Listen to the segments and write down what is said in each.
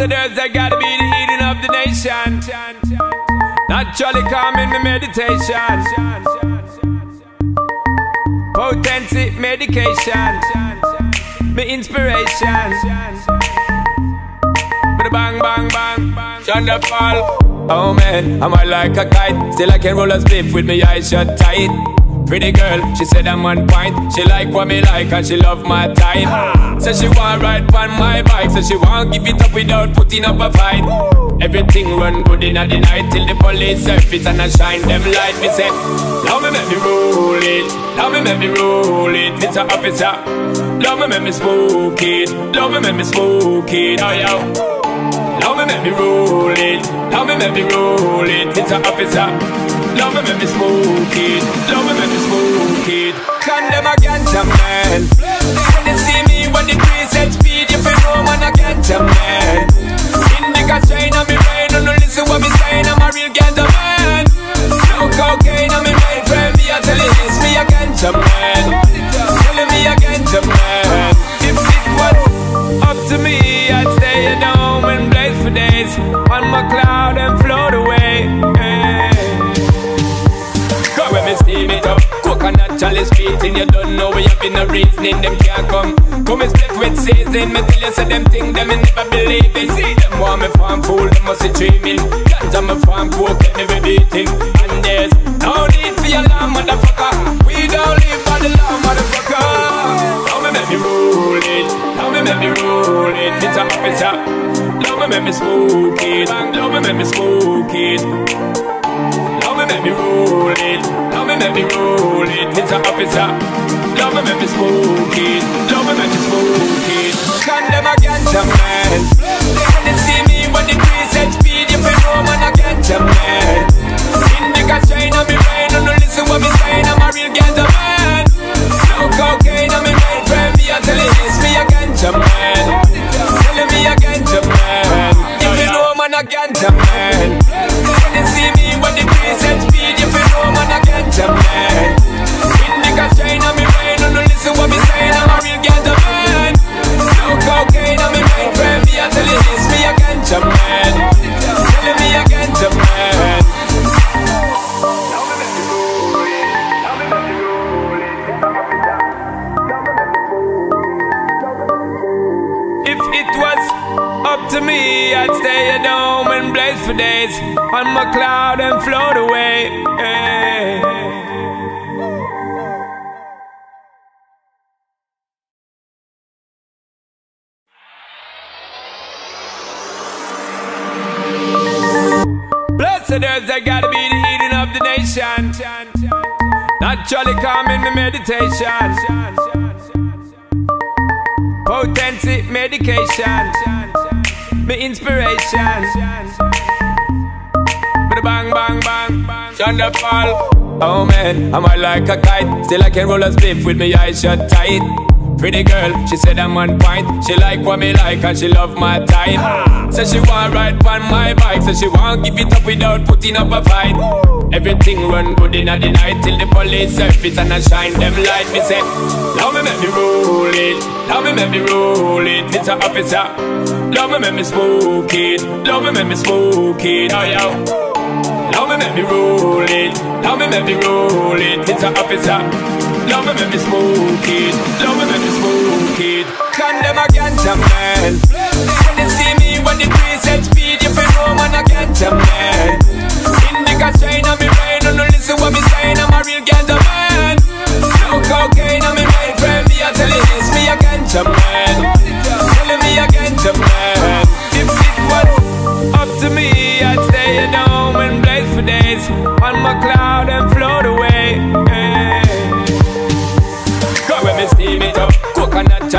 Earth, that gotta be the healing of the nation. Naturally calming the meditation. Potency medication. My inspiration. Bada bang bang bang. Thunder fall. Oh man, I'm high like a kite. Still I can roll a spliff with my eyes shut tight. Pretty girl, she said I'm on point. She like what me like and she love my type. Said she want ride on my bike, so she want give it up without putting up a fight. Everything run good in the night till the police surface and I shine them light. Me say, love me make me roll it, love me make me roll it, Mr. Officer. Love me make me smoke it, love me make me smoke it, oh yeah. Love me make me roll it, love me make me roll it, Mr. Officer. Love me make me smoke it, love me make me smoke it. Condemn a ganja man. When they see me when the trees set speed, you feel no man a ganja man. Indica strain on me brain, no listen what me saying, I'm a real ganja man. No cocaine on me brain, friend, me I tell you this, me a ganja man. Chalice beating, you don't know we have been a reasoning, them can't come. Come and split with season, me tell you say them thing, them me never believe it. See them want me farm fool, them must be dreaming. Ganja me farm coke, get me beating. And there's no need for your alarm, motherfucker. We don't live by the law, motherfucker. Now me make me roll it, now me make me roll it, It's Mr. Officer. Now me make me smoke it, now me make me smoke it. Make me roll it, Mr. Officer. Now me make me smoke it, now me make me smoke it. Condemn a ganja man. When they see me when the trees set speed, you no man a ganja man. Indica strain on me brain, no listen what me saying, I'm a real ganja man. No cocaine on me brain, friend, me I tell you this, me a ganja man. Telling me a ganja man. If you know man a ganja man. On my cloud and float away. Blessed earth, that gotta be the healing of the nation. Naturally calming the meditation. Potency medication. My inspiration. Thunder fall. Oh man, I'm high like a kite. Still I can roll a spliff with my eyes shut tight. Pretty girl, she said I'm on point. She like what me like and she love my type. Said she want ride on my bike, so she want give it up without putting up a fight. Everything run good in the night till the police surface and I shine them light. Me say, love me make me roll it, love me make me roll it, Mr. Officer. Love me make me smoke it, love me make me smoke it, oh yeah. Love me make me roll it, love me make me roll it, Mr. Officer. Love me make me smoke it, love me make me smoke it. Condemn a ganja man. When they see me when the trees set speed, you feel no man a ganja man. Indica strain on me brain, no listen what me saying, I'm a real ganja man. No cocaine on me friend, me I tell you this, me a ganja man.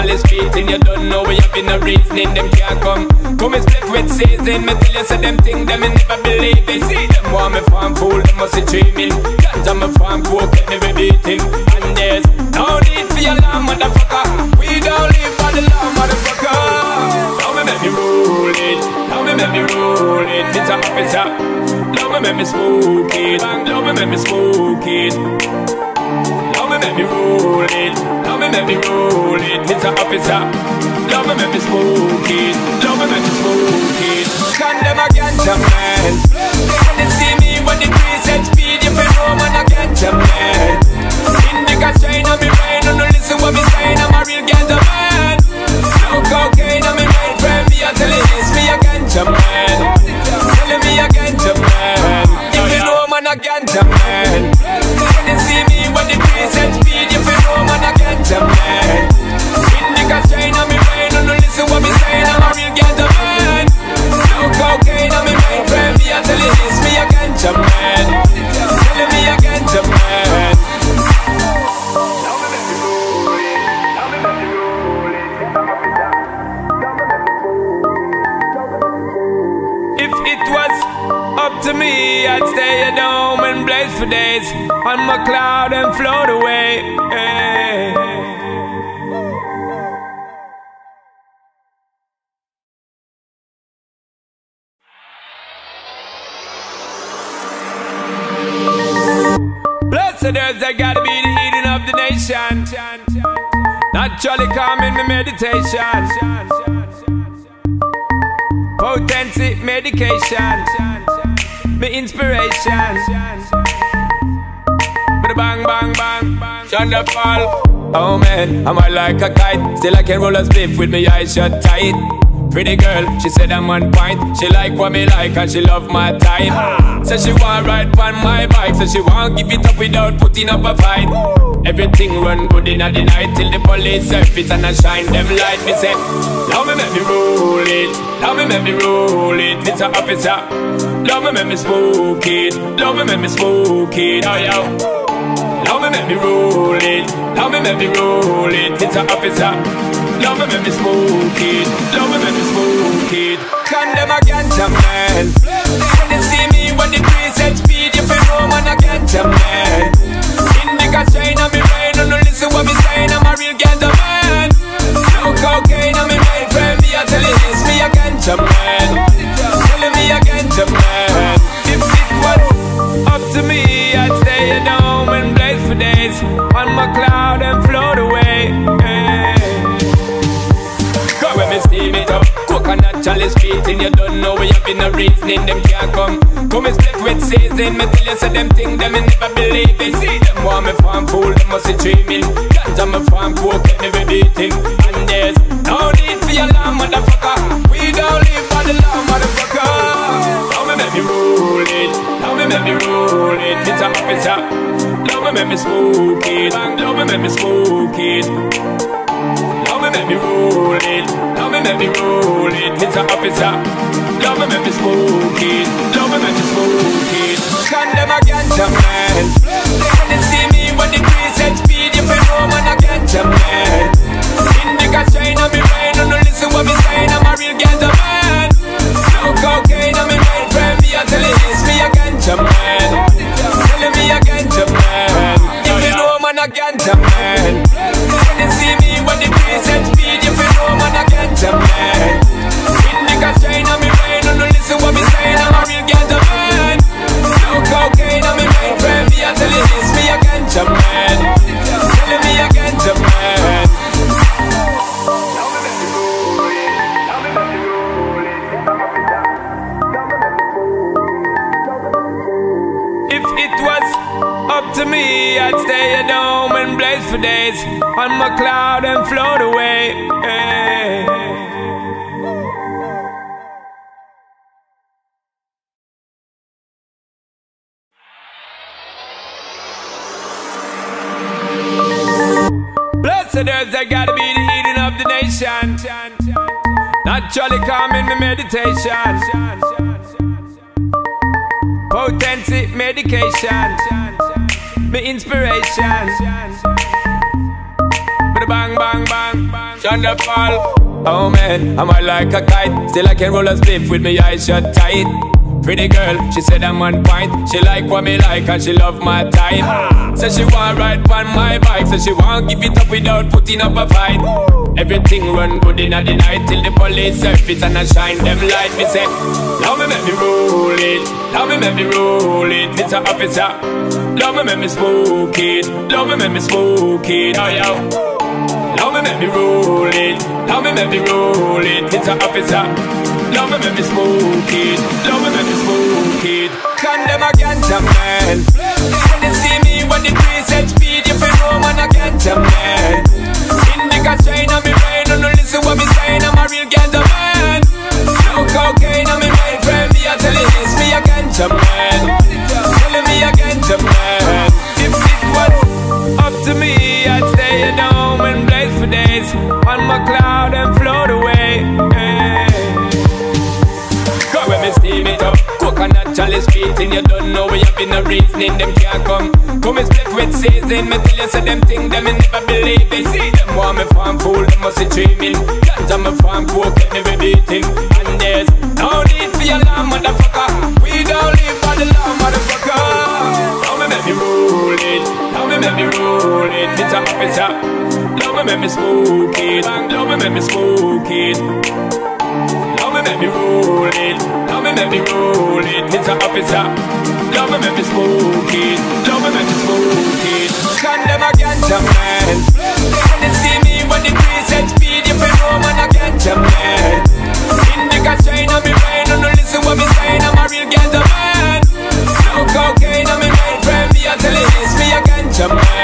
Coconut chalice beating, you don't know we have been a reasoning, them can't come. Come and split with season, me tell you say them thing, them me never believe it. See them want me farm fool, them must be dreaming. Ganja me farm coke, get me be beating. And there's no need for your alarm, motherfucker. We don't live by the law, motherfucker. Now me make me roll it, now me make me roll it, Mr. Officer. Now me make me smoke it, now me make me smoke it. Now me make me roll it, me make me roll it, Mr. Officer. Now me make me smoke it, now me make me smoke ganja man. When you see me when the trees set speed, you feel no man a ganja man. Indica shine on me brain, no listen what me saying, I'm a real ganja man. No cocaine on me brain, friend, me I tell you days on my cloud and float away. Blessed earth, I gotta be the healing of the nation. Naturally calming my meditation. Potency medication. My inspiration. Bada bang bang bang. Thunder fall. Oh man, I'm high like a kite. Still I can roll a spliff with me eyes shut tight. Pretty girl, she said I'm on point. She like what me like and she love my time. Said she want ride on my bike, so she want give it up without putting up a fight. Everything run good in the night till the police surface and I shine them light. Me say, love me make me roll it, love me make me roll it, Mr. Officer. Love me make me smoke it, love me make me smoke it, oh yeah. Love me make me roll it, love me make me roll it, It's a Officer. Love me make me smoke it, love me make me smoke it. Condemn a ganja man. When you see me when the trees set speed, you feel no man a ganja man. Indica shine on me brain, no listen what me saying, a reasoning Them can't come. Come and split with season Me tell you say them thing Them me never believe it See them want me farm fool Them must be dreaming. Ganja me farm coke Get me beating. And there's no need for your alarm motherfucker. We don't live by the law motherfucker. Now me make me roll it? Now me make me roll it? It's a Mr. Officer Now me make me smoke it? Now me make me smoke it make me roll it, love me make me roll it, Mr. Officer. Love me make me smoke it, love me make me smoke it. Condemn a ganja man. When you see me when the trees set speed, you feel no man a ganja man. Indica shine on me brain, no listen what me saying, I'm a real ganja man. On my cloud and float away. Hey. Blessed earth, I gotta be the healing of the nation. Naturally calming my meditation. Potency medication. My inspiration. Bada bang bang bang. Thunder fall. Oh man, I'm high like a kite. Still I can roll a spliff with my eyes shut tight. Pretty girl, she said I'm on point. She like what me like and she love my time. Said she want ride on my bike, so she want give it up without putting up a fight. Everything run good in the night till the police surface and I shine them light. Me say, love me make me roll it, love me make me roll it, Mr. Officer. Love me make me smoke it, love me make me smoke it, oh yeah. Me make me roll it, love me make me roll it. It's a officer. Love me make me smoke it. Love me make me smoke it. Condemn a ganja man. When they see me when the tree set speed, you feel no man a ganja man. Indica shine on me brain, don't listen what me saying. I'm a real ganja man. No cocaine on me mind, friend. Me I tell you this, me a ganja man. Coconut chalice beating, you don't know we have been a reasoning, them can't come. Come and split with season, me tell you say them thing, them me never believe it. See them want me farm fool, them must be dreaming. Ganja me farm coke, get me be beating. And there's no need for your alarm, motherfucker. We don't live by the law, motherfucker. Now me make me roll it, now me make me roll it. It's a officer. Now me make me smoke it, now me make me smoke it. Now me make me roll it, me make me roll it. A officer. Now me make me smoke it, now me make me smoke it. Condemn a ganja man. When they see me when the tree set speed, you feel no man a ganja man. Indica shine on me brain, don't listen what me saying. I'm a real ganja man. No cocaine on me mind, friend. Me I tell you this, me a ganja man.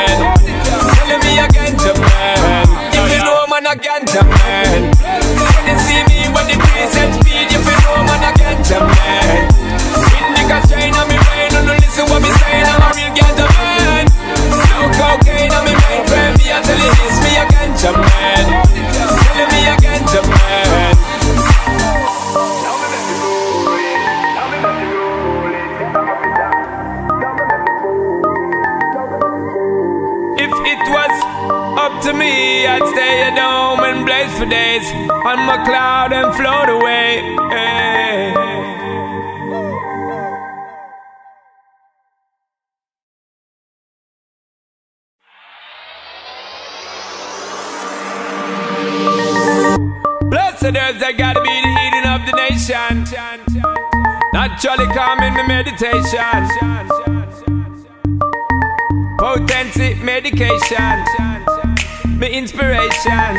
Naturally calming the meditation. Potency medication. Me inspiration.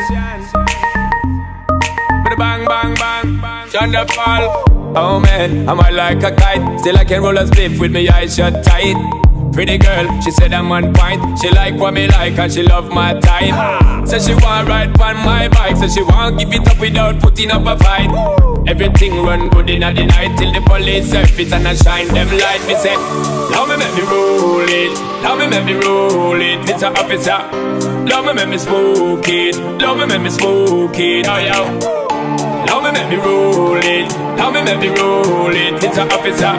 Bada bang bang bang. Fall. Oh man, I'm I like a kite? Still I can roll a spliff with me eyes shut tight. Pretty girl, she said I'm on point. She like what me like and she love my time. Said she want ride on my bike, so she want give it up without putting up a fight. Everything run good in the night till the police surface and I shine them light. Me say, love me make me roll it, love me make me roll it, Mr. Officer. Love me make me smoke it, love me make me smoke it, oh yeah. Love me make me roll it, love me make me roll it, Mr. Officer.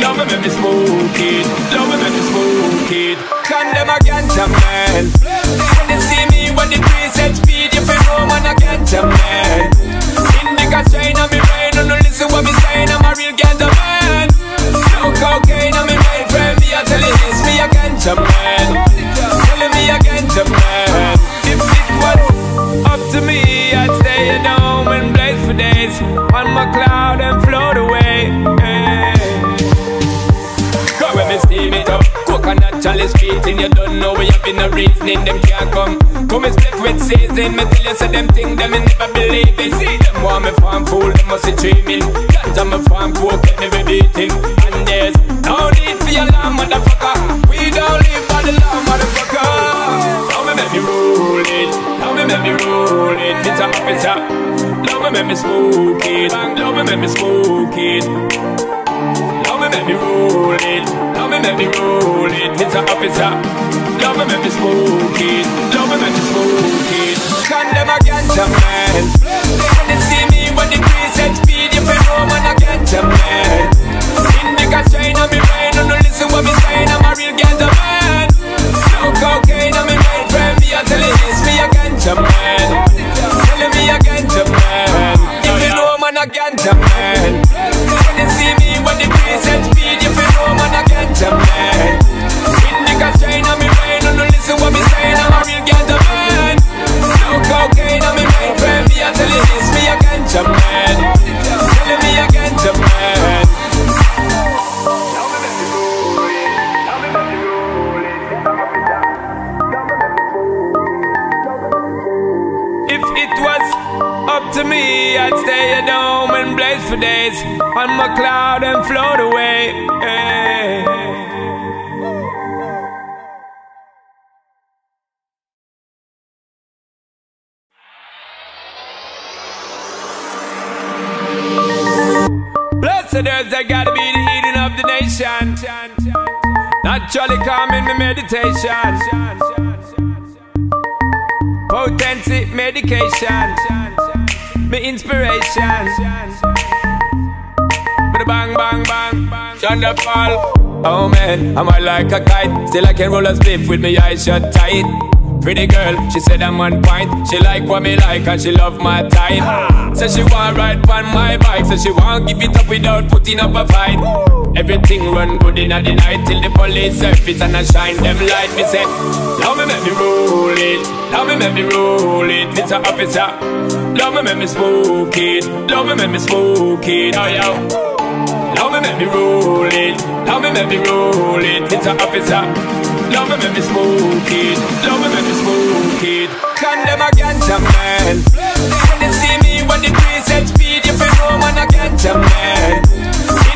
Love me make me smoke it, love me make me smoke it. Condemn a ganja man. When they see me when the tree set speed, you feel no man a ganja man. Indica shine listen what me saying. I'm a real ganja man. No cocaine on me mind, friend. Me tell you this, me a ganja man. Telling me a ganja man. If it was up to me, I'd stay at home and blaze for days on my cloud and float away. Go when me steam it up. Coconut chalice beating, you don't know we have been a reasoning, them can't come. Come and split with season, me tell you say them thing, them me never believe it. Want me farm fool, them must be dreaming. Ganja me farm beating. And there's no need for your motherfucker. We don't live by the law, motherfucker. Now me make me roll it, now me make me roll it, Mr. Officer. Now me make me smoke it, now me make me smoke it. Now me make me roll it, now me make me roll it, Mr. Officer. Now me make me smoke it, now me make me smoke it. Condemn a ganja man. When they see me when the tree set speed, you feel no man a ganja man. Indica shine on me brain, don't listen what me saying. I'm a real ganja man. No cocaine on me mind, friend. Me I tell you this, me a ganja man. Telling me a ganja man. If you know man a ganja man. Float away. Hey. Blessed earth, I gotta be the healing of the nation. Naturally calming my meditation. Potency medication. My inspiration. Bang, bang, bang. Thunder fall. Oh man, I'm like a kite. Still I can roll a spliff with me eyes shut tight. Pretty girl, she said I'm on point. She like what me like and she love my type. Said she want ride on my bike, so she want give it up without putting up a fight. Everything run good in the night till the police surface and I shine them light. Me say, love me make me roll it, love me make me roll it, It's Mr. Officer. Love me make me smoke it, love me make me smoke it, oh yo. Make me roll it, love me make me roll it, Mr. Officer. Love me, make me smoke it. Love me, make me smoke it. Condemn a ganja man. When they see me when the trees set speed, you feel no man a ganja man.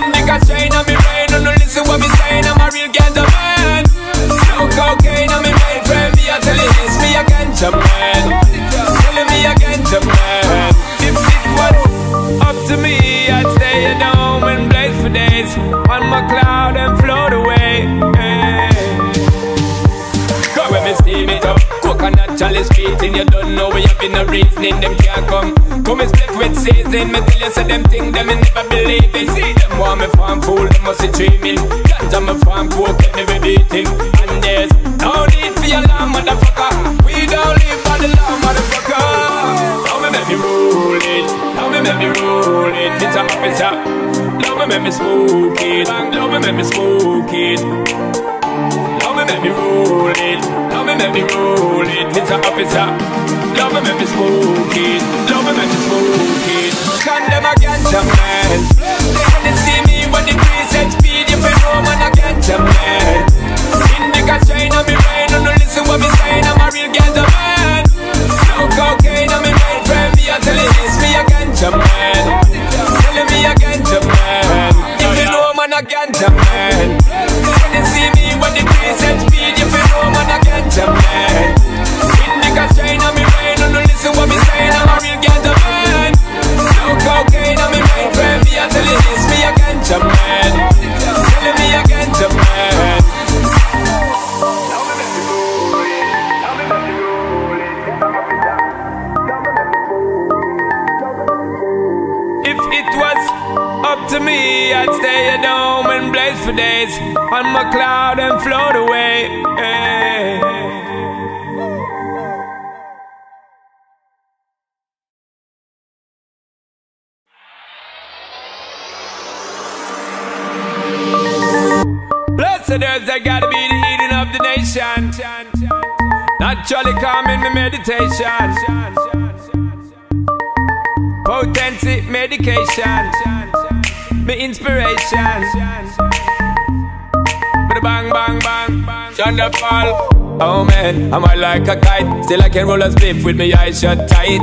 Indica strain on me brain, don't listen what me saying. I'm a real ganja man. No cocaine on me chalice beating You don't know we have been a reasoning Them can't come. Come and split with season Me tell you say them thing Them me never believe it. See them want me farm fool Them must be dreaming. Ganja me farm coke me be beating And there's no need for your alarm motherfucker. We don't live by the law motherfucker. Now me make me roll it. Now me make me roll it. It's a officer Now me make me smoke it. Now me make me smoke it me roll it, Mr. Officer. Love me make me smoke it, love me make me smoke it. Condemn a ganja man. They see me when the set speed, you feel no man a ganja man. Indica strain on me brain, don't listen what me saying, I'm a real ganja man. No cocaine on me brain, friend, me I tell you this, me a ganja man. Telling me a ganja man. If you know man a ganja man. On my cloud and float away. Hey. Blessed earth, I gotta be the healing of the nation. Naturally calming my meditation. Potency medication. My inspiration. Bang, bang, bang. Thunder fall. Oh man, I'm high like a kite. Still I can roll a spliff with my eyes shut tight.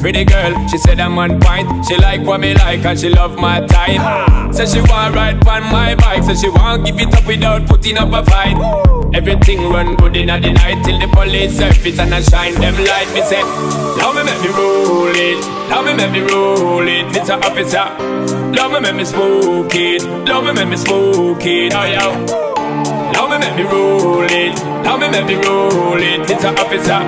Pretty girl, she said I'm on point. She like what me like and she love my type. Said she want ride on my bike, so she want give it up without putting up a fight. Everything run good in the night till the police surface and I shine them light. Me say, love me make me roll it, love me make me roll it, Mr. Officer. Love me make me smoke it, love me make me smoke it, oh yo. Love me make me roll it, love me make me roll it, Mr. Officer.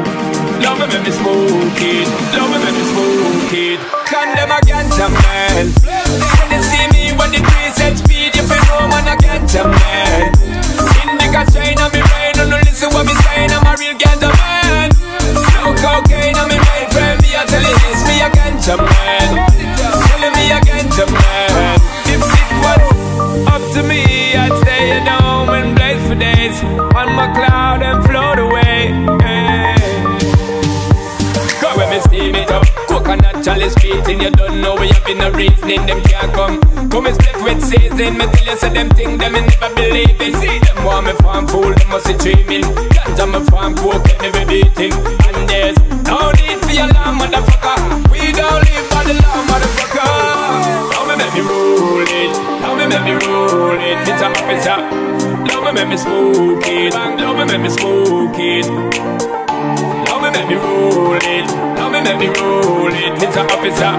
Love me make me smoke it, love me make me smoke it. Condemn a ganja man. When they see me when the trees set speed, you feel no man a ganja man. Indica strain on me brain, don't listen what me saying, I'm a real ganja man. No cocaine on me brain, friend, me I tell you this, me a ganja man. Chalice street and you don't know we have been a reasoning. Them can't come. Come and split with season. Me tell you, say them thing them and never believe it. See them want me farm fool, them must be dreaming. Ganja me farm coke, get me beating. And there's no need for your law, motherfucker. We don't live by the law, motherfucker. Now me make me roll it. Now me make me roll it. It's up, it's up. Now me make me smoke it. Now me make me smoke it. Now me make me roll it roll it, Mr. Officer.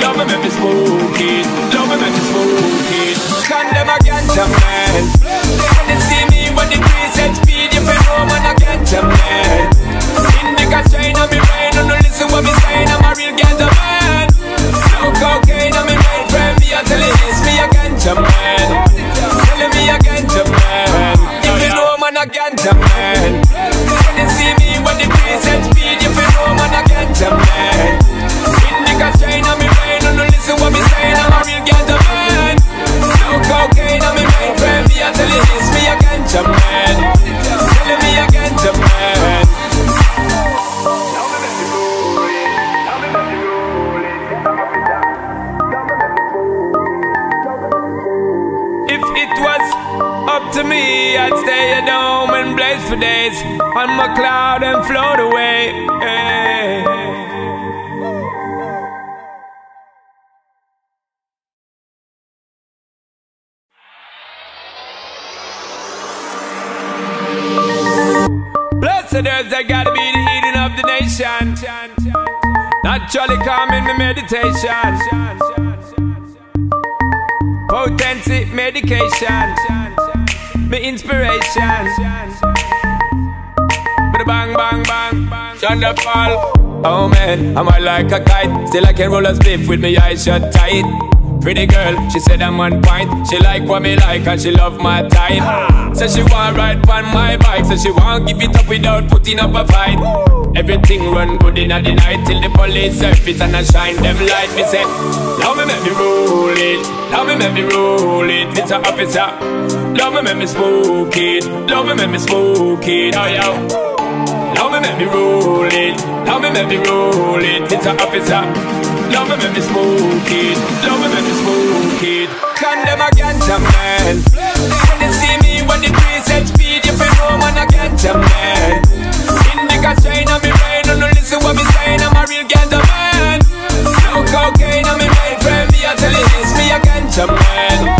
Love me, make me smoke it. Love me, make me smoke it. Condemn a ganja man. They see me when the preset speed, you no man a ganja man. Indica shine on me brain, no listen what me saying. I'm a real ganja man. No cocaine on me brain, friend. Me I tell you this, me a ganja man. Telling me a ganja man. If you know man a ganja man. They see me when the preset speed, for days on my cloud and float away. Blessed earth, I gotta be the healing of the nation. Naturally calming my meditation. Potency medication. My inspiration. Bada bang bang bang. Thunder fall. Oh man, I'm high like a kite. Still I can roll a spliff with my eyes shut tight. Pretty girl, she said I'm on point. She like what me like and she love my time. Said she want ride on my bike, so she want give it up without putting up a fight. Everything run good in the night till the police surface and I shine them light. Me say, love me make me roll it, love me make me roll it, Mr. Officer. Love me make me smoke it, love me make me smoke it, oh yeah. Make me roll it, love me make me roll it, Mr. Officer. Love me make me smoke it, love me make me smoke it. Condemn a ganja man. When they see me when the preset speed, you feel no man a ganja man. Indica shine on me brain, no listen what me saying. I'm a real ganja man. No cocaine on me brain, friend. Me I tell you this, me a ganja man.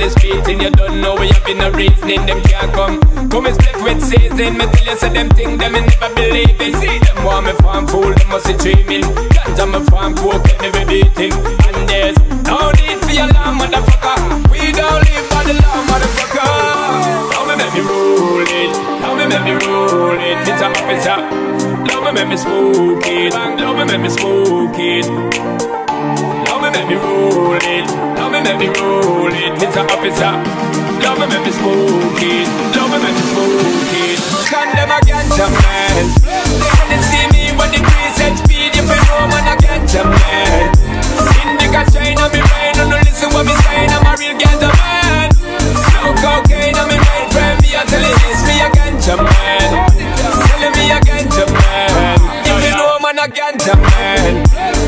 Coconut chalice beating You don't know we have been a reasoning Them can't come. Come and split with season Me tell you say them thing Them me never believe it See them want me farm fool Them must be dreaming. Ganja me farm coke Get me beating And there's no need for your law motherfucker. We don't live by the law motherfucker. Now me make me roll it. Now me make me roll it. It's Mr. Officer Love me make me smoke it. Love me make me smoke it me make me roll it, love me make me roll it, Mr. Officer. Love me make me smoke it, love me make me smoke it. Condemn a ganja man. They see me when the preset speed, you no man a ganja man. Indica shine on me brain, no listen what me saying. I'm a real ganja man. No cocaine on me brain, friend. Me I tell you this, me a ganja man. Telling me a ganja man. If you know man a ganja man.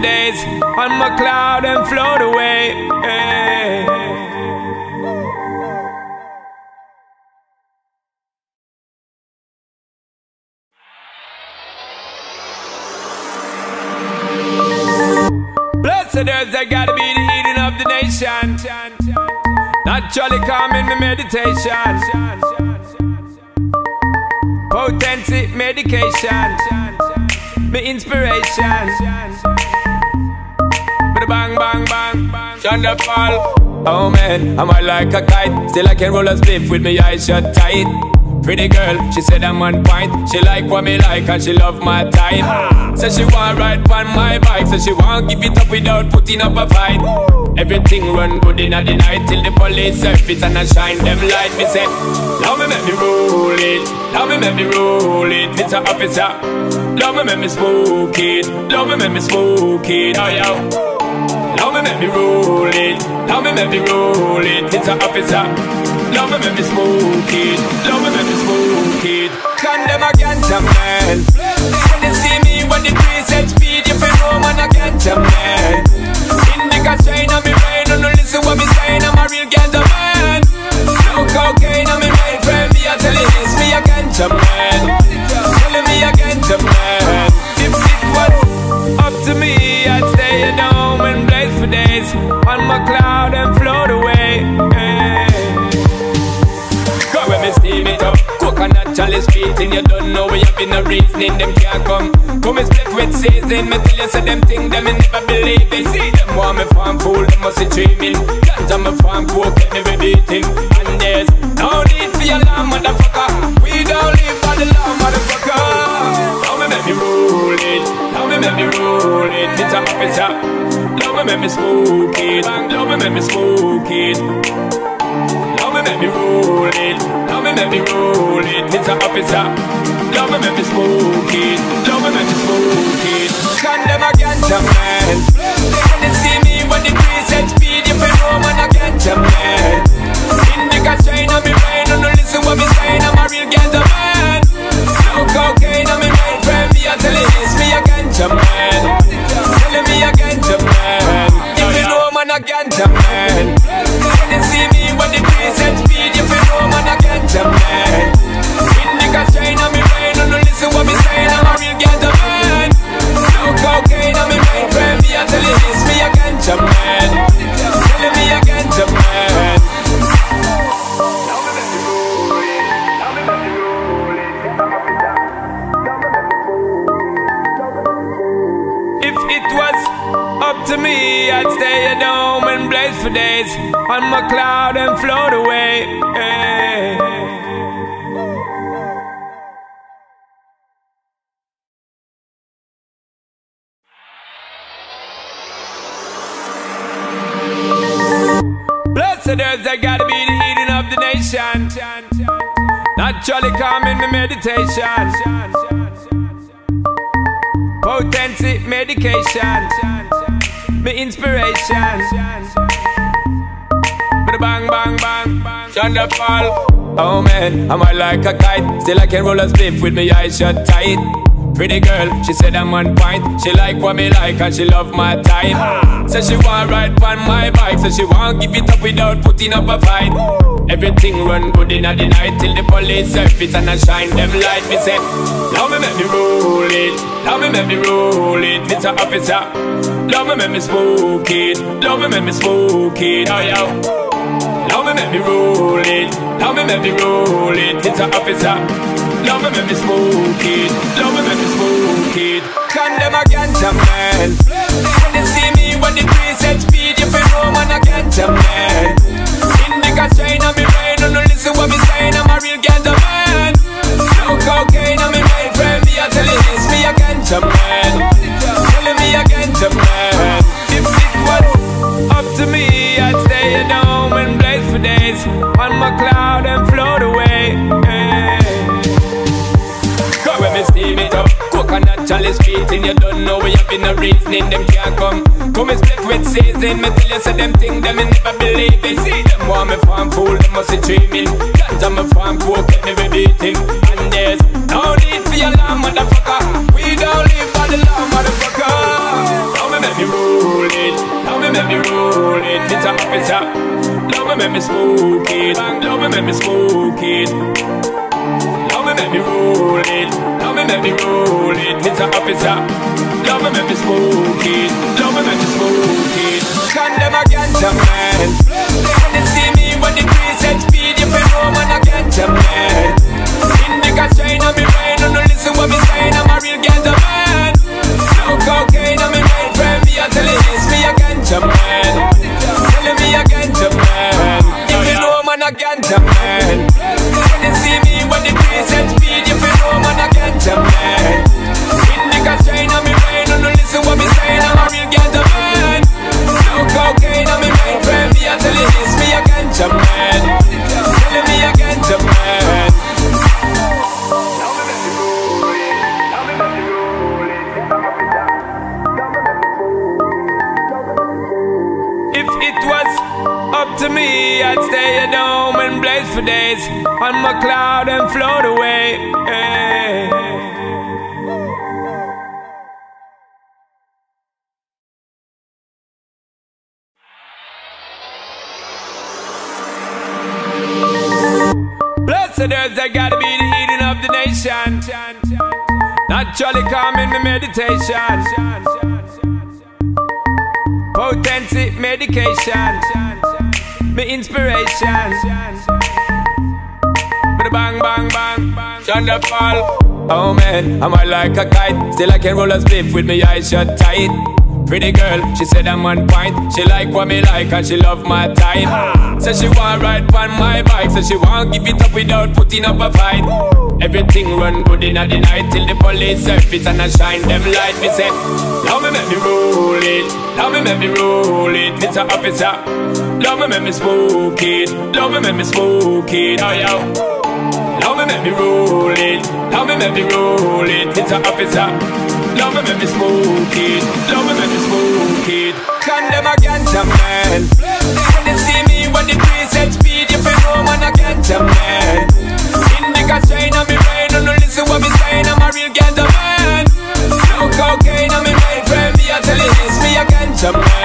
Days on my cloud and float away. Blessed earth, I gotta be the healing of the nation. Naturally calming my meditation. Potency medication. My inspiration. Bang bang bang. Thunder fall. Oh man, I'm high like a kite. Still I can roll a spliff with my eyes shut tight. Pretty girl, she said I'm on point. She like what me like and she love my time. Said she want ride on my bike, so she want give it up without putting up a fight. Everything run good in the night till the police surface and I shine them light. Me say, love me make me roll it, love me make me roll it, Mr. Officer. Love me make me smoke it, love me make me smoke it, oh yeah. Now me make me roll it. Now me make me roll it. It's a officer. Now me make me smoke it. Now me make me smoke it. Condemn a ganja man. When they see me when the tree set speed, you feel no man a ganja man. Indica shine on me brain, don't listen what me saying. I'm a real ganja man. No cocaine on me brain, friend. Me I tell you this, me a ganja man. Telling me a ganja man. If it was up to me, Chalice beating, you don't know we have been a reasoning, them can't come. Come and split with season, me tell you, say them thing, them me never believe it. See them want me farm fool, them must be dreaming. Ganja me farm coke, get me be beating. And there's no need for your alarm, motherfucker. We don't live by the law, motherfucker. Now me make me roll it, now me make me roll it. It's a officer. Now me make me smoke it, now me make me smoke it. Now me make me roll it. Now me roll it. Mr. Officer. Now me make me smoke it. Now me make me smoke it. Condemn a ganja man. When they see me when the tree set speed, you feel no man a ganja man. Indica shine on me brain, don't listen what me saying. I'm a real ganja man. Meditation. Potency medication. Me inspiration. But bang, bang, bang. Thunder fall. Oh man, I'm high like a kite. Still I can roll a spliff with me eyes shut tight. Pretty girl, she said I'm on point. She like what me like and she love my time. Said she want ride on my bike, so she want give it up without putting up a fight. Everything run good in the night till the police surface and I shine them light. Me say, now me make me roll it, now me make me roll it, Mr. Officer. Now me make me smoke it, now me make me smoke it, oh yeah. Now me make me roll it, now me make me roll it, Mr. Officer. Now me make me smoke it, now me make me smoke it. Condemn a ganja man. When they see me when the tree set speed, you feel no man a ganja man. Shine on me brain, don't listen what me saying. I'm a real ganja man. No cocaine on me brain, friend. Me I tell you this, me a ganja man. Telling me a ganja man. If it was up to me, I'd stay at home and blaze for days on my cloud and float away. Go when me steam it up Coconut chalice beating You don't know we have been a reasoning Them can't come Come and with season. Me tell you say them thing Them me never believe it See them want me farm fool Them must be dreaming. Ganja me farm coke Get me be beating And there's no need for your alarm Motherfucker. We don't live by the law Motherfucker. Now me make me roll it. Now me make me roll it. Mr. Officer Now me make me smoke it. Now me make me smoke it. Now me make me roll it, make me roll it, it's Mr. Officer. Now me make me smoke it, now me make me smoke it. Condemn a ganja man. They see me when the tree set speed, you feel no man a ganja man. Indica shine on me brain, on my cloud and float away. Hey. Blessed earth, I gotta be the healing of the nation. Naturally calming the meditation. Potency medication. My inspiration. Bang, bang, bang. Thunder fall. Oh man, I'm like a kite. Still I can roll a spliff with my eyes shut tight. Pretty girl, she said I'm on point. She like what me like and she love my type. Said she want ride on my bike, so she want give it up without putting up a fight. Everything run good in the night till the police surface and I shine them light. Me say, love me make me roll it, love me make me roll it, Mr. Officer. Love me make me smoke it, love me make me smoke it, oh yo. Make me roll it, love me make me roll it, Mr. Officer. Love me, make me smoke it. Love me, make me smoke it. Condemn a ganja man. When they see me, when the trees set speed, you feel no man a ganja man. Indica strain on me brain, don't listen what me saying. I'm a real ganja man. No cocaine on me mind, friend. Me I tell you this, me a ganja man.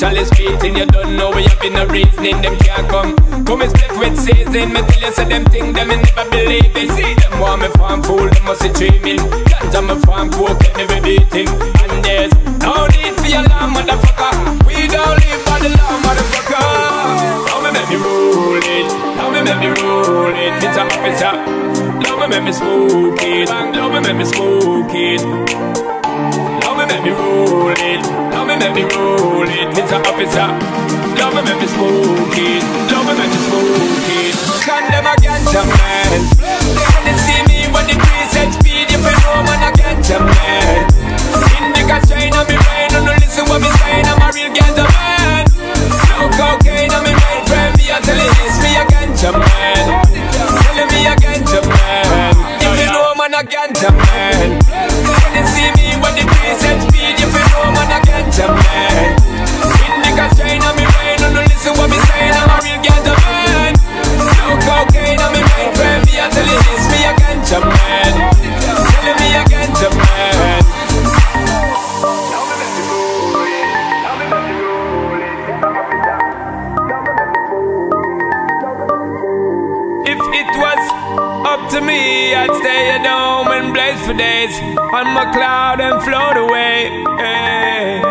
Coconut chalice beating You don't know where you been a reasoning Them can't come. Come and split with season Me tell you say them thing Them me never believe it. See them want me farm fool Them must be dreaming. Ganja me farm coke Let me be beating And there's no need for your alarm motherfucker. We don't live by the law motherfucker. Now me make me roll it. Now me make me roll it. It's a officer Now me make me smoke it. Now me make me smoke it. Love me, make me roll it. Love me, make me roll it. Mr. Officer. Love me, make me smoke it. Love me, make me smoke it. Condemn a ganja man. They see me when the trees set speed, you feel no man a ganja man. Indica on me brain, don't listen what me saying. I'm a real ganja man. No cocaine on me friend. Me I tell you days on my cloud and float away. Hey.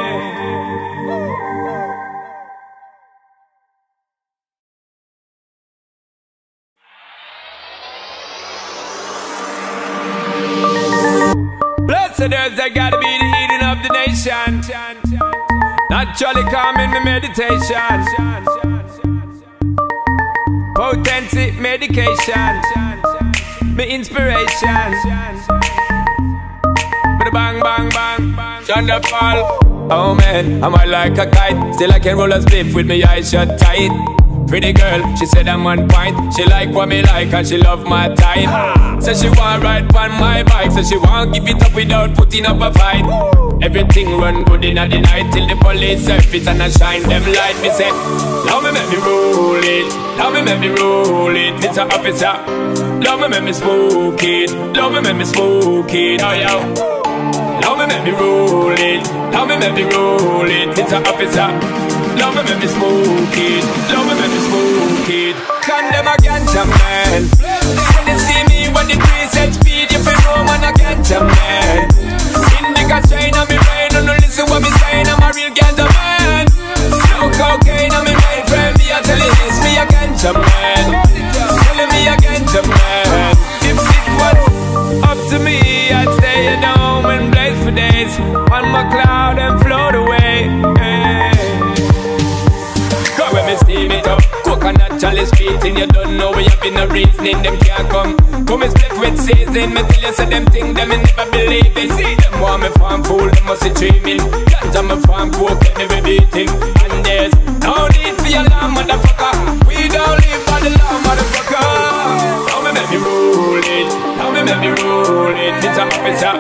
Blessed earth, I gotta be the healing of the nation. Naturally calming the meditation. Potency medication. My inspiration. Bang, bang, bang. Thunder fall. Oh man, I'm high like a kite. Still I can roll a spliff with my eyes shut tight. Pretty girl, she said I'm on point. She like what me like and she love my type. Said she want ride on my bike, so she want give it up without putting up a fight. Everything run good in the night till the police surface and I shine them light. Me say, love me make me roll it, love me make me roll it, Mr. Officer. Love me make me smoke it, love me make me smoke it, oh yo. Love me make me roll it, love me make me roll it, Mr. Officer. Love me make me smoke it, love me make me smoke it. Condemn a ganja man. When they see me when the trees set speed, you feel no man a ganja man. Indica strain on me brain, don't listen what me saying. something you don't know. We have been no reasoning, them can't come. Come and split with season. Me tell you, so them thing them and never believe it. See them want me farm fool, them must be dreaming. Ganja me farm coke, them never beating. And there's no need for your alarm, motherfucker. We don't live by the law, motherfucker. Now me make me rule it. Now me make me rule it. It's a it's a.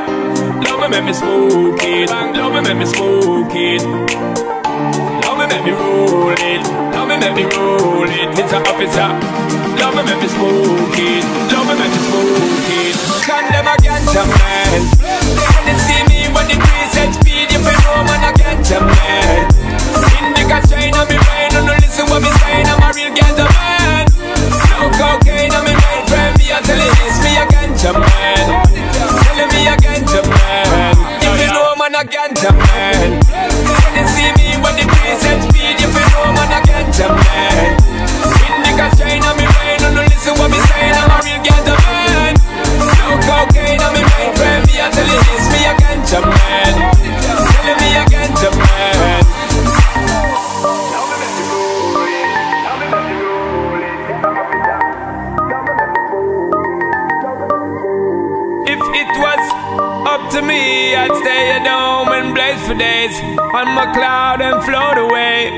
Now me make me smoke it. Now me make me smoke it. Love me make me roll it. Love me make me roll it. It's Mr. Officer. Love me make me smoke it. Love me make me smoke it. Condemn a ganja man. They see me when the trees set speed. You feel no man a ganja man. Indica shine on me brain. No listen what me saying. I'm a real ganja days on my cloud and float away.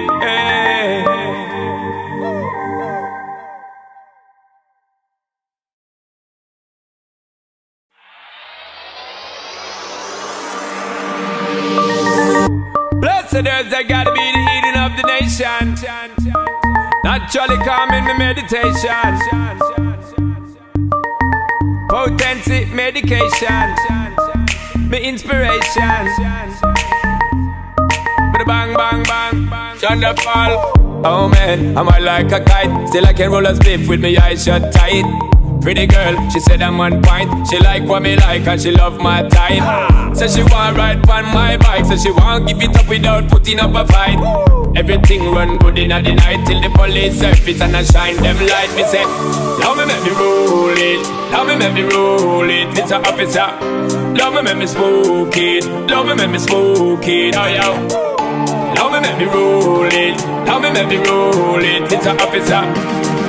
Blessed earth, that gotta be the healing of the nation. Naturally calming the meditation. Potency medication. My inspiration. Bada bang bang bang. Thunder fall. Oh man, I'm high like a kite. Still I can roll a spliff with my eyes shut tight. Pretty girl, she said I'm on point. She like what me like and she love my type. Said she want ride on my bike, so she want give it up without putting up a fight. Everything run good in the night till the police surface and I shine them light. Me say, love me make me roll it, love me make me roll it, Mr. Officer. Love me make me smoke it, love me make me smoke it, oh yeah. Make me roll it, love me make me roll it, Mr. Officer.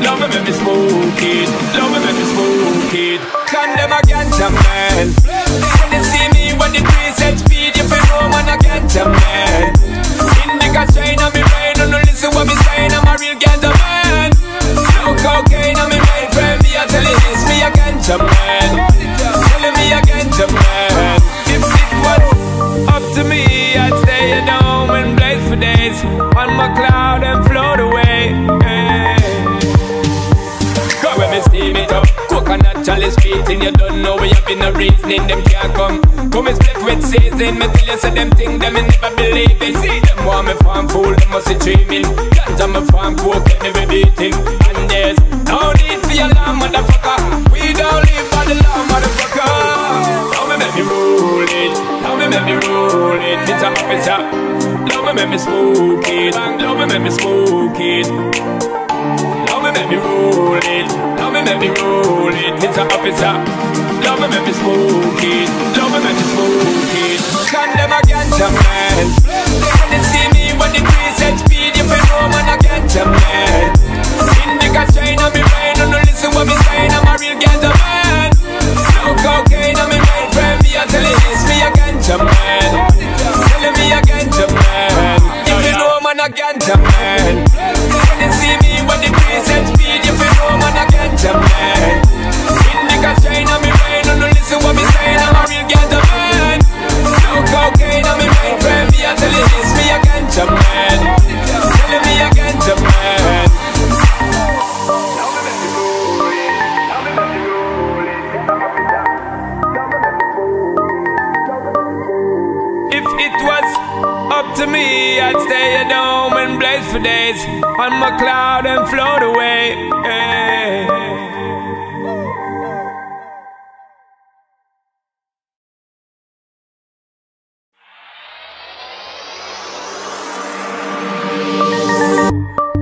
Love me make me smoke it, love me make me smoke it. Condemn a ganja man. When they see me when the trees set speed, you feel no man a ganja man. Indica shine on me brain, no listen what me saying, I'm a real ganja man. No cocaine on me friend me I tell you this, me a ganja man. Coconut chalice beating You don't know we have been a reasoning Them can't come. Come and split with season Me tell you say them thing Them me never believe it. See them want me farm fool Them must be dreaming. Ganja me farm coke Get me beating And there's no need for your alarm motherfucker. We don't live by the law motherfucker. Now me make me roll it. Now me make me roll it. Mr. Officer Now me make me smoke it. Now me make me smoke it. Love me make me roll it, me make me roll it, Mr. Officer. Love me make me smoke it, love me make me smoke it. Condemn a ganja man. When they see me when the set speed, you feel no man a ganja man. Indica on me brain, no listen what me saying, I'm a real ganja man. No cocaine me brain, friend me I tell you this, me a ganja man. On my cloud and float away.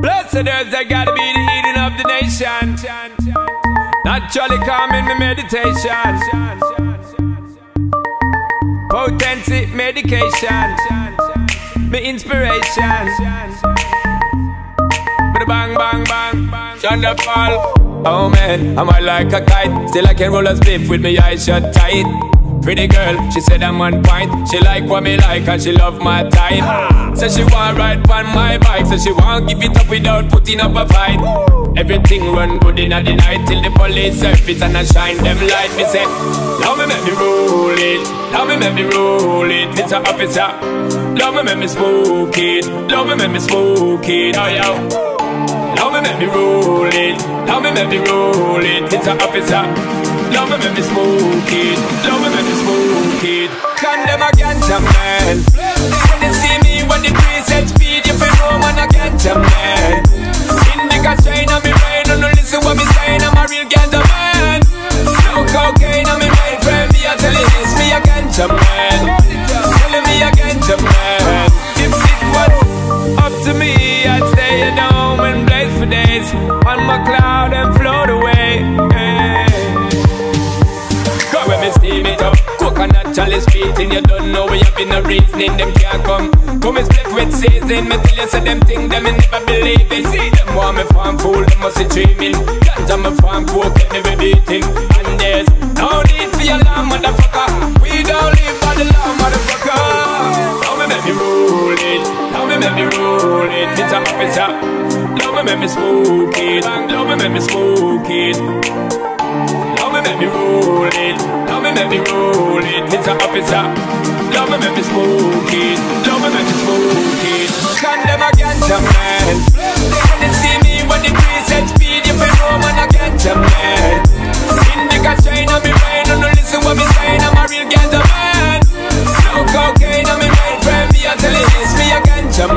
Blessed earth, that gotta be the healing of the nation. Naturally calming the meditation. Potency medication. My inspiration. Bada bang bang bang. Thunder fall. Oh man, I'm high like a kite. Still I can roll a spliff with my eyes shut tight. Pretty girl, she said I'm on point. She like what me like and she love my type. Said she want ride on my bike, so she want give it up without putting up a fight. Everything run good in the night till the police surface and I shine them light. Me say, love me make me roll it, love me make me roll it, Mr. Officer. Love me make me smoke it, love me make me smoke it, oh yeah. Love me make me roll it, love me make me roll it, Mr. Officer. Love me make me smoke it. Love me make me smoke it. Condemn a ganja man When they see me when the preset speed You feel no man a ganja man Indica shine on me brain Don't listen what me saying I'm a real ganja man No cocaine on me brain Friend me I tell you this Me a ganja man beating, you don't know we have been a reasoning, them can't come. Come and split with season, me tell you, say them thing, them me never believe it. See them want me farm fool, them must be dreaming. Ganja me farm coke, get me beating. And there's no need for your law, motherfucker. We don't live by the law, motherfucker. Now me make me roll it, now me make me roll it, Mr. Officer. Now me make me smoke it, now me make me smoke it. Love me make me roll it me make me roll it. Mr. Officer Love me make me smoke it. Love me make me smoke it. Condemn a ganja man they see me when the preset speed You feel no man a ganja man Indica shine on me brain Don't listen what me saying I'm a real ganja man No cocaine on me brain Friend me I tell you Me a ganja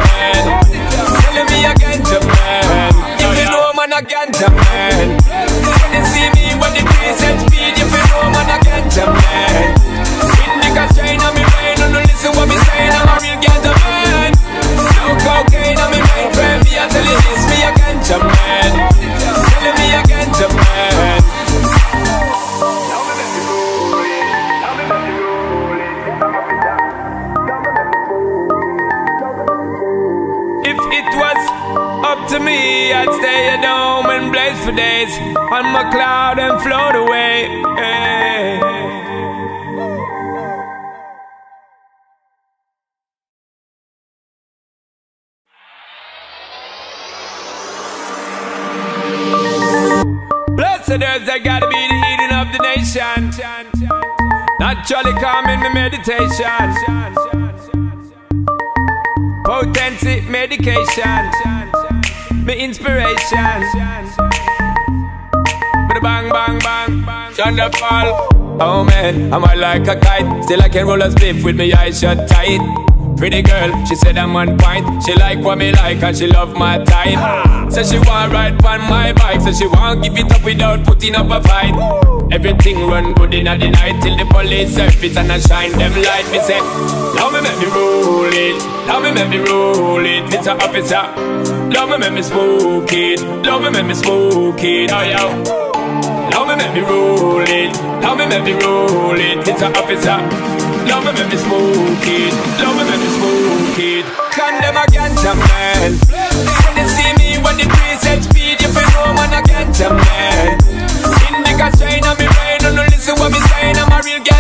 meditation. Potency medication. My inspiration. But bang, bang, bang. Fall. Oh man, I'm high like a kite. Still I can roll a spliff with my eyes shut tight. Pretty girl, she said I'm on point. She like what me like and she love my type. Said she want ride on my bike, so she want give it up without putting up a fight. Everything run good in the night till the police surface and I shine them light. Me say, now me make me roll it, now me make me roll it, Mr. Officer. Love me make me smoke it, love me make me smoke it, oh yeah. Love me make me roll it, love me make me roll it, Mr. Officer. Love me make me smoke it, love me make me smoke it. Condemn a ganja man. When they see me when the preset speed, you feel no man a ganja man. On me brain, don't listen what me saying, I'm a real ganja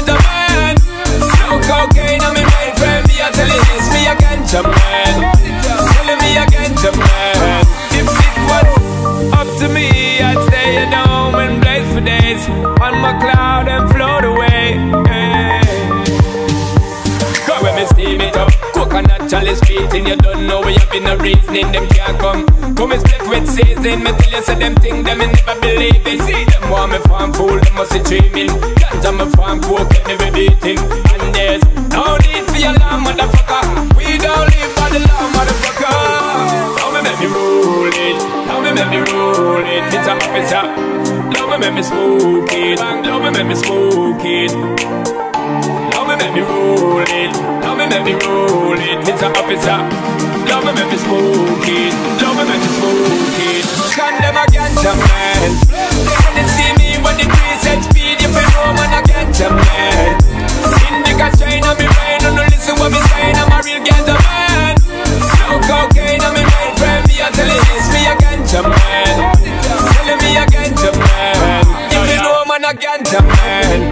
reasoning, them can't come. Come and split with season, me tell you, say them thing, them me never believe it. See them want me farm fool, them must be dreaming. Ganja me farm coke, get me beating. And there's no need for your law, motherfucker. We don't live by the law, motherfucker. Now me make me roll it, now me make me roll it, Mr. Officer. Now me make me smoke it, now me make me smoke it. Make me roll it, now me make me roll it, Mr. Officer. Now me make me smoke it, now me make me smoke it. Condemn a ganja man. When they see me when the preset speed, you feel no man a ganja man. Indica shine on me brain, don't listen what me saying, I'm a real ganja man. No cocaine on me brain, friend, me I tell you this, me a ganja man. Telling me a ganja man. If you know man a ganja man.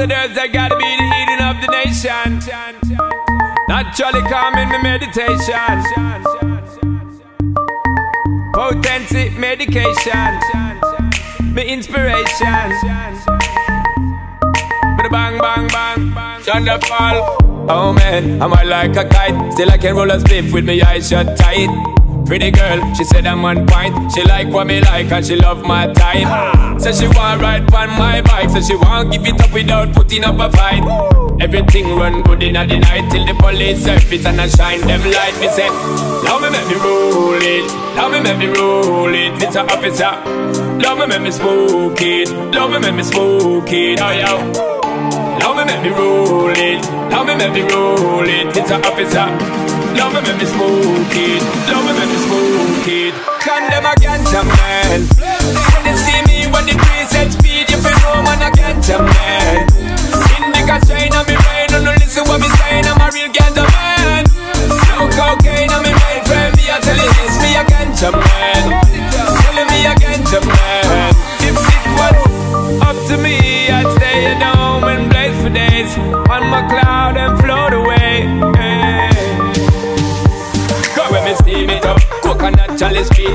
Blessed earth, I gotta be the healing of the nation. Naturally calming the meditation. Potency medication. My inspiration. But bang, bang, bang. Thunder. Oh man, am I like a kite? Still I can roll a spliff with my eyes shut tight. Pretty girl, she said I'm on point. She like what me like and she love my time. Said she want ride on my bike, Said she want give it up without putting up a fight. Everything run good in the night till the police surface and I shine them light. Me say, love me make me roll it, love me make me roll it, It's Mr. Officer. Love me make me smoke it, love me make me smoke it, oh yeah. Love me make me roll it, love me make me roll it, Mr. Officer. Love me, make me smoke it. Love me, make me smoke it. Condemn a ganja man. When they see me when the trees set speed, you feel no man a ganja man. Indica strain on me brain, don't listen what me saying. I'm a real ganja man. No cocaine on me friend. Me I tell you this, me a ganja man.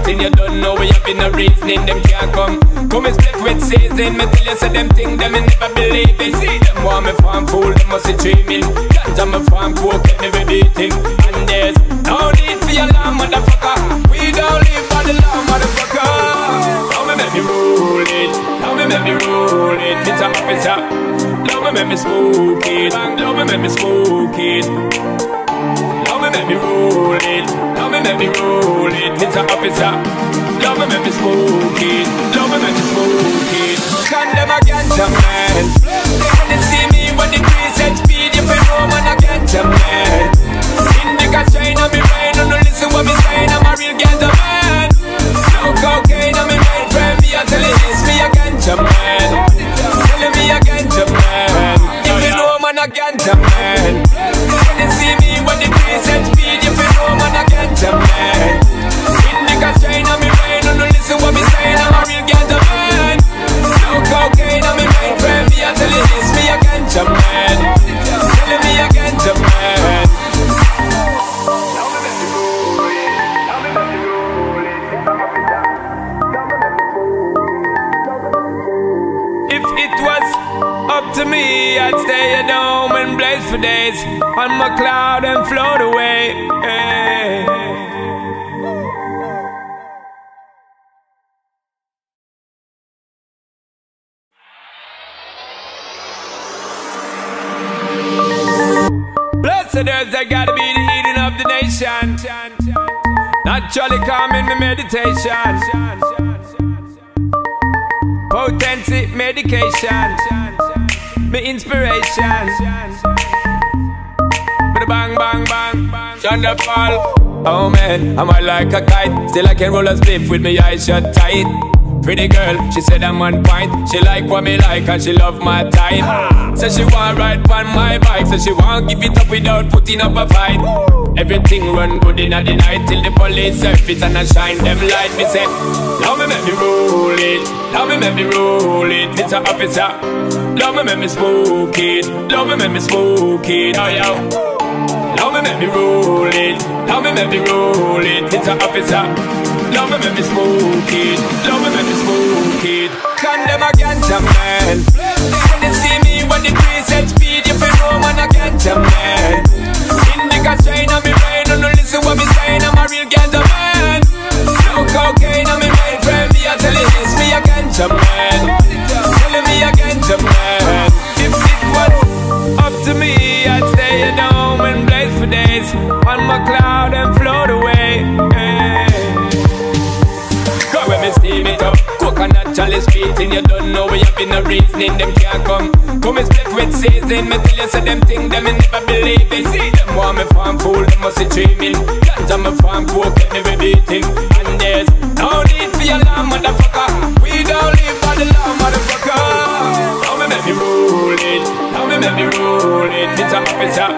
Chalice You don't know we have been a reasoning Them can't come. Come and split with season Me tell you say them thing Them me never believe it. See them want me farm fool Them must be dreaming. Ganja me farm coke Get me beating And there's no need for your alarm motherfucker. We don't live by the law motherfucker. Now me make me roll it. Now me make me roll it. Mr. Officer Now me make me smoke it. Now me make me smoke it. Love me, make me roll it. Love me, make me roll it. Mr. Officer. Love me, make me smoke it. Love me, make me smoke it. Condemn a ganja man. They see me when the trees set speed, you feel no man a ganja man. Indica strain on me brain, don't listen what me saying. I'm a real ganja man. No cocaine on me mind, friend. Me I tell you this, me a ganja man. Telling me a ganja man. If you know man a ganja man. For days on my cloud and float away. Hey. Fall. Oh man, am I like a kite? Still I can roll a spliff with my eyes shut tight. Pretty girl, she said I'm on point. She like what me like and she love my time. Said she want ride on my bike, so she want give it up without putting up a fight. Everything run good in the night till the police surface and I shine them light. Me say, love me make me roll it, love me make me roll it, Mr. Officer. Love me make me smoke it, love me make me smoke it, oh yeah. Make me roll it, love me make me roll it, Mr. Officer. Love me make me smoke it, love me make me smoke it. Condemn a ganja man. When they see me when the trees set speed, you feel no man a ganja man. Indica on me brain, don't listen what me saying. I'm a real ganja man. No cocaine on me friend. Me I tell you this, me a ganja man. the street and you don't know we have been a reasoning, them can't come. Come and split with season, me tell you so them thing them and never believe it. See them want me farm fool, them must be dreaming. Ganja me farm fool, get me beating. And there's no need for your alarm, motherfucker. We don't live by the law, motherfucker. Now me make me roll it, now me make me roll it. It's a up, it's up.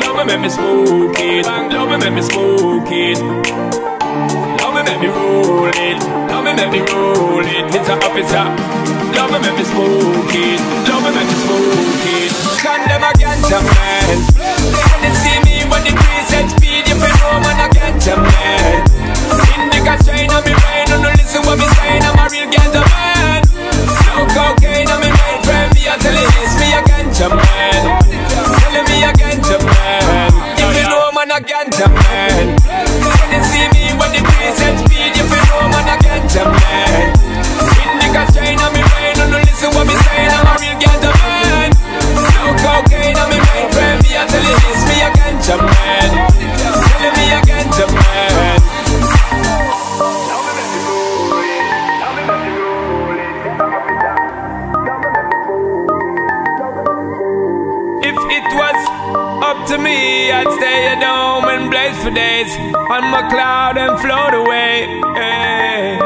Now me make me smoke it, love me make me smoke it roll it. Love me make me roll it. It's a officer. Love me make me smoke it. Love me make me smoke it. Condemn a ganja man. They see me when the preset speed. You know man a ganja man. Indica strain on me brain. Don't listen what me saying. I'm a real ganja man. No cocaine on me brain. Friend me, I tell you this. Me a ganja man. Telling me a ganja man. If you know man a ganja man. For days on my cloud and float away. Hey.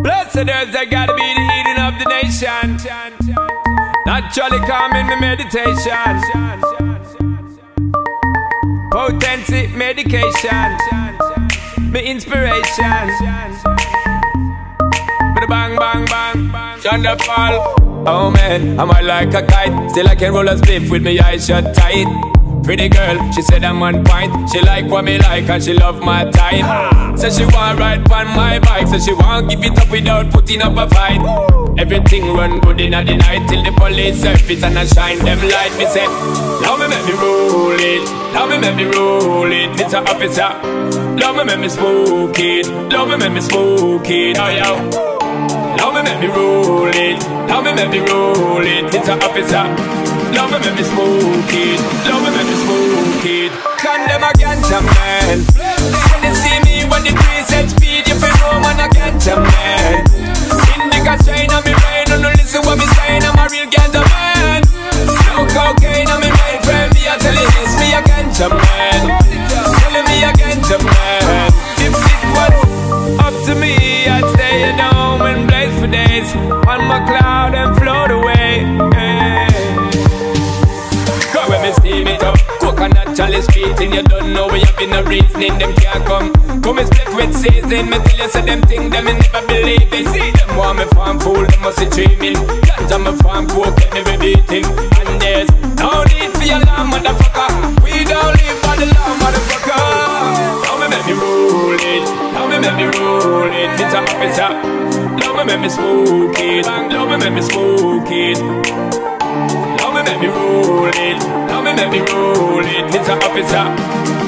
Blessed earth, that gotta be the healing of the nation. Naturally calming the meditation. Potency medication. My inspiration. Bang bang bang. Thunder fall. Oh man, I'm high like a kite. Still I can roll a spliff with me eyes shut tight. Pretty girl, she said I'm on point. She like what me like and she love my type. Said she want ride on my bike, so she want give it up without putting up a fight. Everything run good in the night till the police surface and I shine them light. Me say, love me make me roll it, love me make me roll it. A officer. Love me make me smoke it, love me make me smoke it. Oh yeah. Love me make me roll it, love me make me roll it. It's a officer. Love me make me smoke it, love me make me smoke it. Condemn a ganja man. When they see me when the preset speed, you feel no man a ganja man. Indica strain on me brain, don't listen what me saying. I'm a real ganja man. No cocaine on me brain, friend. Me I tell you this, me a ganja man. Telling me a ganja man. If it was up to me, on my cloud and float away. Cause when me steam it up, coconut chalice beating, you don't know where you been a reasoning, them can't come. Come and split with season, me tell you say them thing, them me never believe it. See them want me farm fool, them must be dreaming. Ganja me farm coke, me be beating. Me smoke it, now me make me smoke it. Now me make me roll it, now me make me roll it. It's a officer.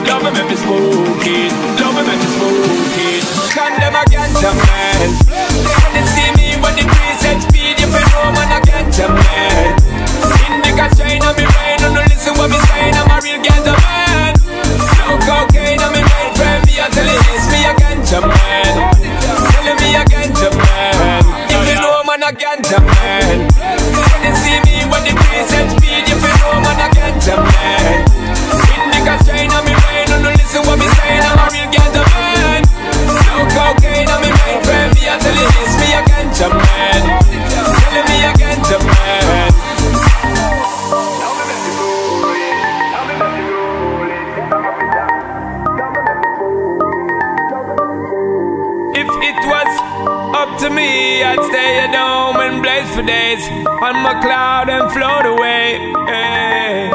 Now me make me smoke it, now me make me smoke it. Condemn a ganja man. They see me when the preset speed, you no man a ganja man. Know man. When they see me when the preset speed, on my cloud and float away. Hey.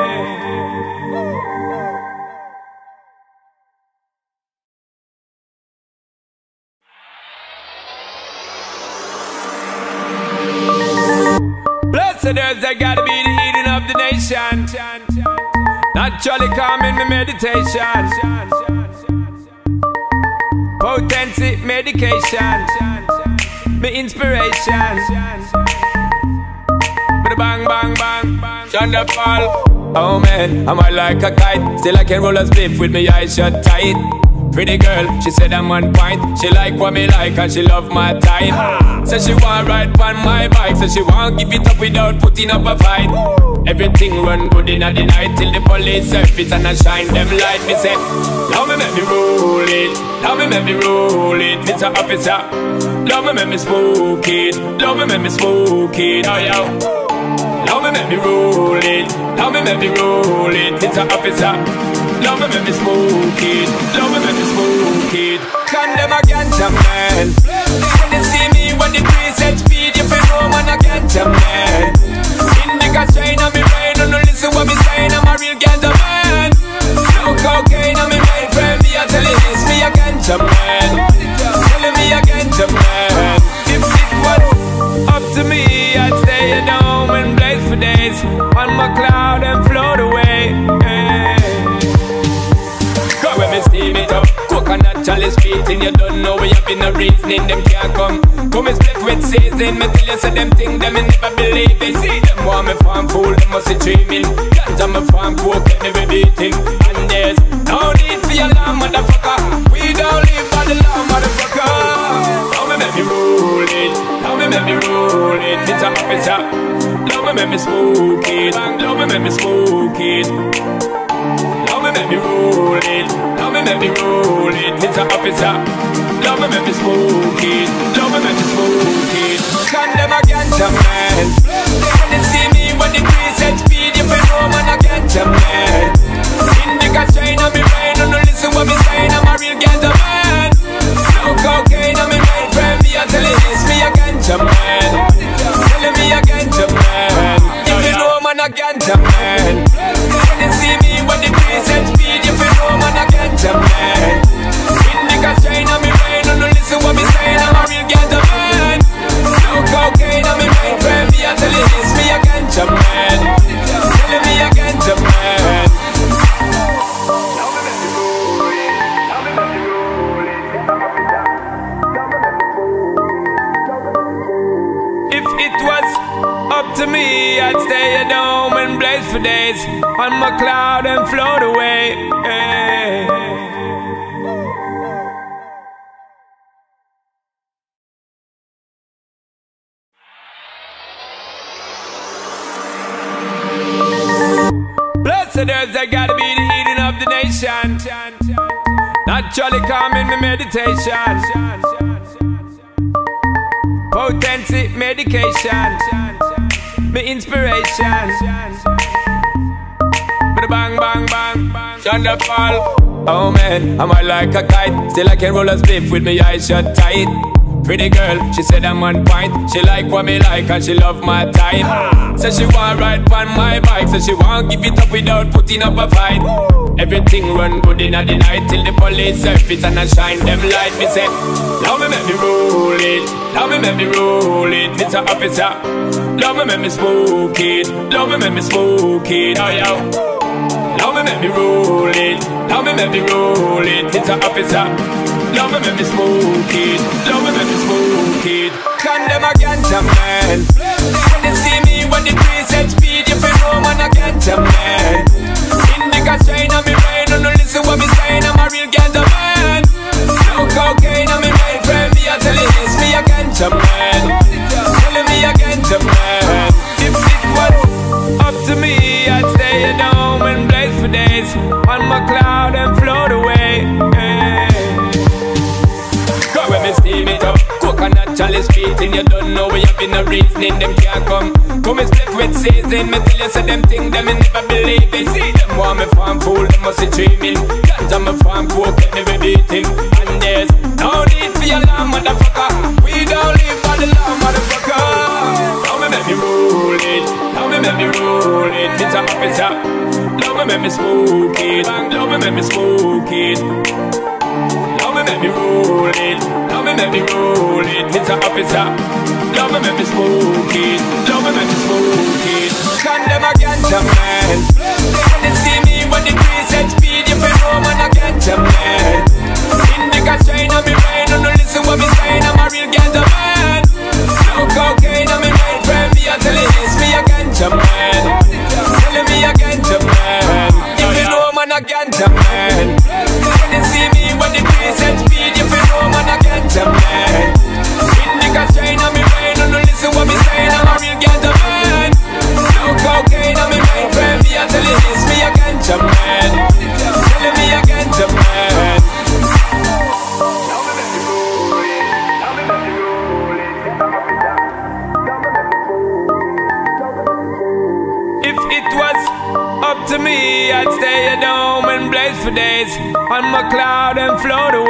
Blessed earth, that gotta be the healing of the nation. Naturally calming the meditation. Potency medication. My inspiration. Bang. Thunder fall. Oh man, I'm high like a kite. Still I can roll a spliff with my eyes shut tight. Pretty girl, she said I'm on point. She like what me like and she love my time. Said she want ride on my bike, so she want give it up without putting up a fight. Everything run good in the night till the police surface and I shine them light. Me say, love me make me roll it, love me make me roll it, Mr. Officer. Love me make me smoke it, love me make me smoke it, oh yeah. Love me make me roll it, love me make me roll it, Mr. Officer. Love me make me smoke it. Love me make me smoke it. Condemn a ganja man. When they see me when the tree set speed You feel no man a ganja man. Indica strain on me brain Don't listen what me saying. I'm a real ganja man. No cocaine on me main friend. Me a tell you this me a ganja man Chalice beating, you don't know we have been a reasoning Them can't come. Come and split with season Me tell you say them thing them me never believe it See them want me farm fool, them must be dreaming. Ganja me farm coke, get me beating And there's no need for your law, motherfucker. We don't live by the law, motherfucker make me roll it It's a officer Now me make me smoke it Now me make me smoke it. Love me make me roll it Love me make me roll it Mr. Officer Love me make me smoke it Love me make me smoke it. Condemn a ganja man they see me the You ganja man Indica on me Don't listen what me I'm a real a man inspiration. But bang, bang, bang. Shonda Paul. Oh man, I'm high like a kite. Still I can roll a spliff with my eyes shut tight. Pretty girl, she said I'm on point. She like what me like and she love my time. Said she want ride on my bike, so she want give it up without putting up a fight. Everything run good in the night till the police surface and I shine them light. Me say, love me make me roll it, now me make me roll it, Mr. Officer. Love me make me smoke it, love me make me smoke it, oh yeah. Love me make me roll it, love me make me roll it, Mr. Officer. Love me make me smoke it, love me make me smoke it. Condemn a ganja man. When they see me when the set speed, you feel no man a ganja man. Indica strain on me brain, don't listen what me saying, I'm a real ganja a reasoning, them can't come. Come and split with season, me tell you say them thing, them me never believe it. See them want me farm fool, them must be dreaming. Ganja me farm coke, get me beating. And there's no need for your law, motherfucker. We don't live by the law, motherfucker. Now me make me roll it, now me make me roll it, Mr. Officer. Now me make me smoke it, now me make me smoke it. Now me make me roll it, make me roll it, Mr. Officer. Now me make me smoke it, now me make me smoke it. Condemn a ganja man. When they see me when the trees set speed, you feel no man a ganja man. Indica strain on me brain, don't listen what me saying, I'm a real ganja man. No cocaine on me brain, friend, me I tell you this, me a ganja man. Telling me a ganja man. If you know man a ganja man. Cloud and float away.